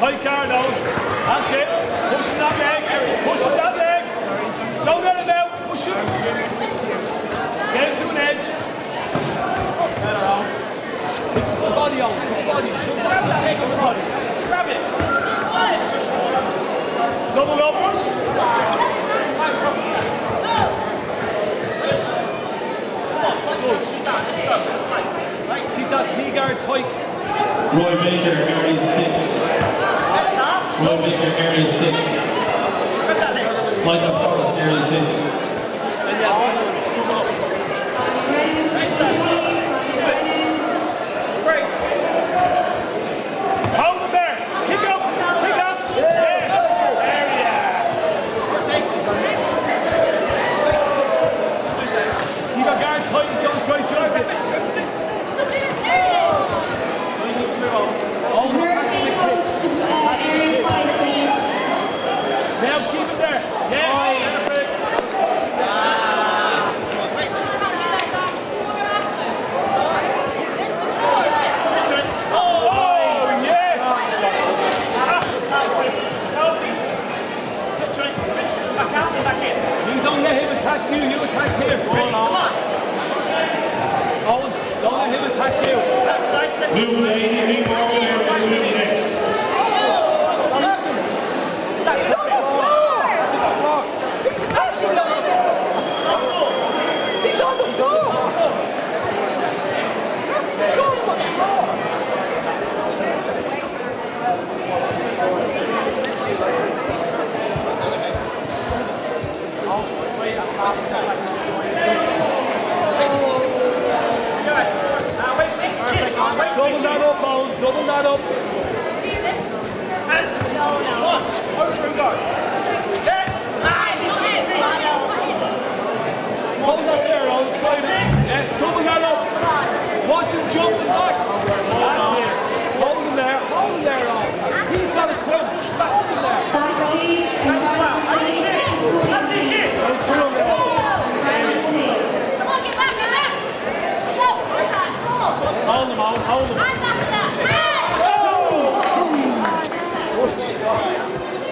Tight guard out. That's it. Pushing that leg. Pushing that leg. Don't let him out. Push him. Get him to an edge. Get around. The body on. Put the body. Grab. Take the body. Grab it. Double up. Keep that T-guard tight. Roy Baker, area 6. Roy Baker, area 6. Michael Forrest, area 6. Hold him there. Kick up. Kick up. Yes. There we are. Keep your guard tight. He's going to try to drive it. Hurricane coach to uh, area 5, please. Now keep it there. Yeah. Oh. You don't let him attack you. You attack him. Come on. Eoghan, don't let him attack you. Blue Lady, meanwhile, area 2 next. He's on the floor! Score's on the floor! Double that up, Eoghan. Double that up. Hold that there, Eoghan. time.